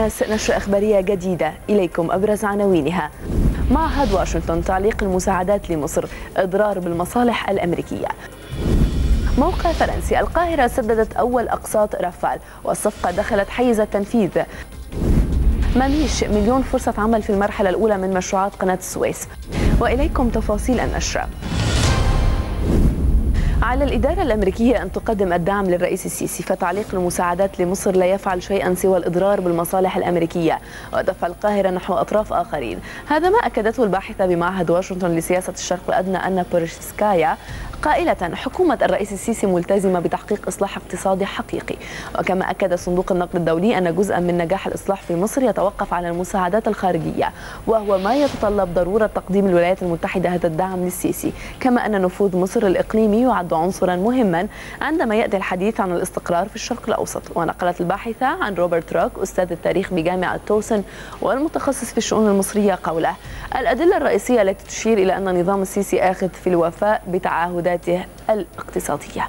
والناس نشرة إخبارية جديدة إليكم أبرز عناوينها. معهد واشنطن تعليق المساعدات لمصر إضرار بالمصالح الأمريكية. موقع فرنسي القاهرة سددت أول أقساط رافال والصفقة دخلت حيز التنفيذ. مميش مليون فرصة عمل في المرحلة الأولى من مشروعات قناة السويس وإليكم تفاصيل النشرة. على الإدارة الأمريكية أن تقدم الدعم للرئيس السيسي فتعليق المساعدات لمصر لا يفعل شيئا سوى الإضرار بالمصالح الأمريكية. ودفع القاهرة نحو أطراف آخرين. هذا ما أكدته الباحثة بمعهد واشنطن لسياسة الشرق الأدنى أنا بورشسكايا قائلة حكومة الرئيس السيسي ملتزمة بتحقيق إصلاح اقتصادي حقيقي. وكما أكد صندوق النقد الدولي أن جزءا من نجاح الإصلاح في مصر يتوقف على المساعدات الخارجية وهو ما يتطلب ضرورة تقديم الولايات المتحدة هذا الدعم للسيسي. كما أن نفوذ مصر الإقليمي يعد عنصرا مهما عندما يأتي الحديث عن الاستقرار في الشرق الأوسط. ونقلت الباحثة عن روبرت روك أستاذ التاريخ بجامعة توسن والمتخصص في الشؤون المصرية قوله الأدلة الرئيسية التي تشير إلى أن نظام السيسي آخذ في الوفاء بتعهداته الاقتصادية.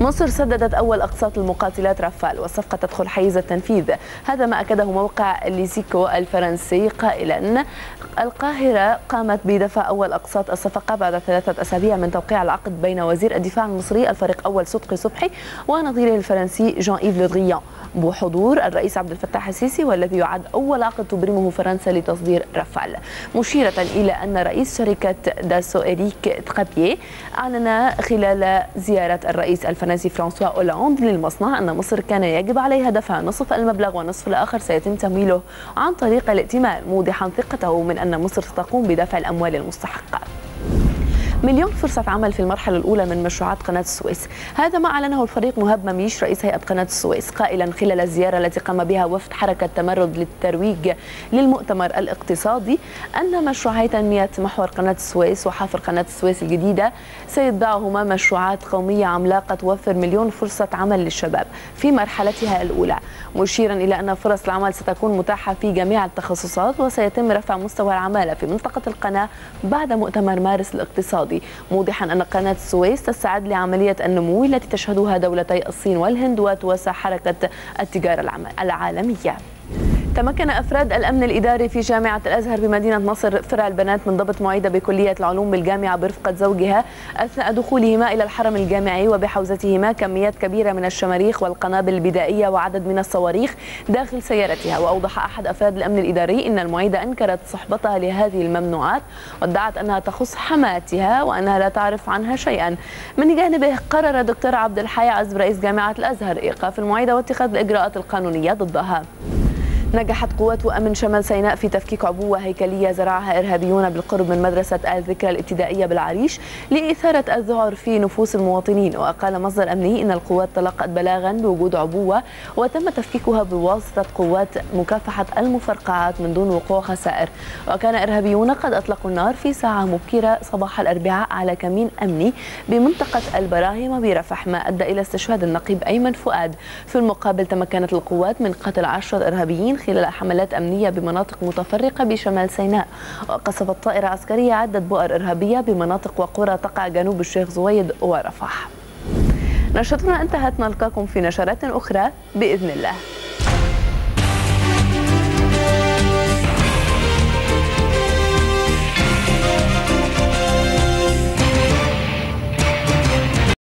مصر سددت أول أقساط المقاتلات رافال والصفقة تدخل حيز التنفيذ. هذا ما أكده موقع ليزيكو الفرنسي قائلا. القاهرة قامت بدفع أول أقساط الصفقة بعد ثلاثة أسابيع من توقيع العقد بين وزير الدفاع المصري الفريق أول صدقي صبحي ونظيره الفرنسي جان إيف لودريان بحضور الرئيس عبد الفتاح السيسي والذي يعد أول عقد تبرمه فرنسا لتصدير رافال. مشيرة إلى أن رئيس شركة داسو إريك تخابيه أعلن خلال زيارة الرئيس الفرنسي فرانسوا أولاند للمصنع أن مصر كان يجب عليها دفع نصف المبلغ والنصف الآخر سيتم تمويله عن طريق الائتمان موضحا ثقته من أن مصر ستقوم بدفع الأموال المستحقة. مليون فرصة عمل في المرحلة الأولى من مشروعات قناة السويس. هذا ما أعلنه الفريق مهاب مميش رئيس هيئة قناة السويس قائلا خلال الزيارة التي قام بها وفد حركة تمرد للترويج للمؤتمر الاقتصادي أن مشروعي تنمية محور قناة السويس وحفر قناة السويس الجديدة سيتبعهما مشروعات قومية عملاقة توفر مليون فرصة عمل للشباب في مرحلتها الأولى. مشيرا إلى أن فرص العمل ستكون متاحة في جميع التخصصات وسيتم رفع مستوى العمالة في منطقة القناة بعد مؤتمر مارس الاقتصادي. موضحا أن قناة السويس تستعد لعملية النمو التي تشهدها دولتي الصين والهند وتوسع حركة التجارة العالمية. تمكن أفراد الأمن الإداري في جامعة الأزهر بمدينة نصر فرع البنات من ضبط معيدة بكلية العلوم بالجامعة برفقة زوجها أثناء دخولهما إلى الحرم الجامعي وبحوزتهما كميات كبيرة من الشماريخ والقنابل البدائية وعدد من الصواريخ داخل سيارتها. وأوضح أحد أفراد الأمن الإداري أن المعيدة أنكرت صحبتها لهذه الممنوعات وادعت أنها تخص حماتها وأنها لا تعرف عنها شيئا. من جانبه قرر دكتور عبد الحي عزب رئيس جامعة الأزهر إيقاف المعيدة واتخاذ الإجراءات القانونية ضدها. نجحت قوات أمن شمال سيناء في تفكيك عبوة هيكلية زرعها إرهابيون بالقرب من مدرسة الذكرى الابتدائية بالعريش لإثارة الذعر في نفوس المواطنين. وقال مصدر أمني إن القوات تلقت بلاغا بوجود عبوة وتم تفكيكها بواسطة قوات مكافحة المفرقعات من دون وقوع خسائر. وكان إرهابيون قد أطلقوا النار في ساعة مبكرة صباح الأربعاء على كمين أمني بمنطقة البراهيم برفح ما أدى إلى استشهاد النقيب أيمن فؤاد. في المقابل تمكنت القوات من قتل عشرة إرهابيين خلال حملات أمنية بمناطق متفرقة بشمال سيناء. وقصفت طائرة عسكرية عدة بؤر إرهابية بمناطق وقرى تقع جنوب الشيخ زويد ورفح. نشرتنا انتهت نلقاكم في نشرات أخرى بإذن الله.